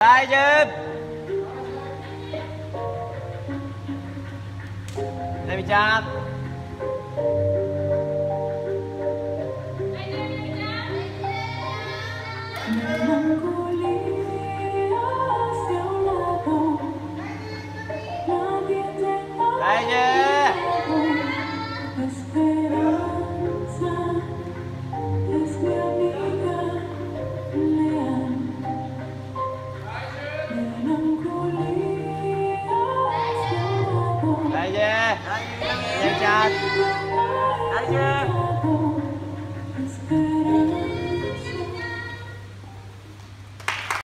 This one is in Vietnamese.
Đây Jim Đây mình chạm Đây Jim Đại Jim Đại chạm Đại Jim